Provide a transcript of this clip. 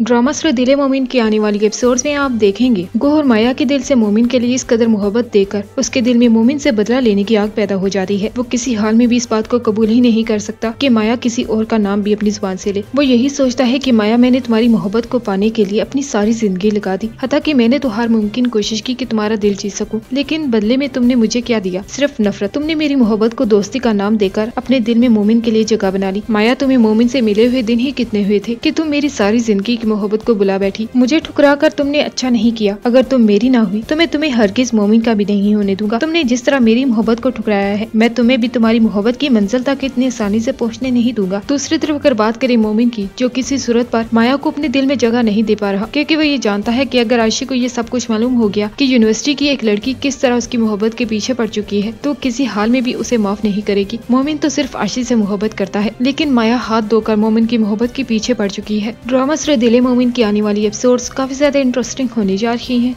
Drama दिले मोमिन की आने वाली एपिसोड में आप देखेंगे। गोह और माया के दिल से मोमिन के लिए इस कदर मोहब्बत देकर, उसके दिल में मोमिन से बदला लेने की आग पैदा हो जाती है। वो किसी हाल में भी इस बात को कबूल ही नहीं कर सकता कि माया किसी और का नाम भी अपनी ज़ुबान से ले। वो यही सोचता है कि माया, मैंने तुम्हारी मोहब्बत को पाने के लिए अपनी सारी ज़िंदगी लगा दी। हता कि मैंने तो हर मुमकिन कोशिश की कि तुम्हारा दिल जीत सकूँ, लेकिन बदले में तुमने मुझे क्या दिया? सिर्फ़ नफरत। तुमने मेरी मोहब्बत को दोस्ती का नाम देकर अपने दिल में मोमिन के लिए जगह बना ली। माया, तुम्हें मोमिन से मिले हुए दिन ही कितने हुए थे कि तुम मेरी सारी ज़िंदगी मोहब्बत को बुला बैठी, मुझे ठुकरा कर तुमने अच्छा नहीं किया। अगर तुम मेरी ना हुई तो मैं तुम्हें हर हरगिज मोमिन का भी नहीं होने दूँगा। तुमने जिस तरह मेरी मोहब्बत को ठुकराया है, मैं तुम्हें भी तुम्हारी मोहब्बत की मंजिल तक इतनी आसानी से पहुँचने नहीं दूँगा। दूसरी तरफ़ अगर बात करें मोमिन की, जो किसी सूरत पर माया को अपने दिल में जगह नहीं दे पा रहा, क्योंकि वो ये जानता है कि अगर आयशी को ये सब कुछ मालूम हो गया कि यूनिवर्सिटी की एक लड़की किस तरह उसकी मोहब्बत के पीछे पड़ चुकी है तो किसी हाल में भी उसे माफ़ नहीं करेगी। मोमिन तो सिर्फ़ आशी से मोहब्बत करता है, लेकिन माया हाथ धोकर मोमिन की मोहब्बत के पीछे पड़ चुकी है। ड्रामा सर दिले मोमिन की आने वाली एपिसोड्स काफ़ी ज़्यादा इंटरेस्टिंग होने जा रही हैं।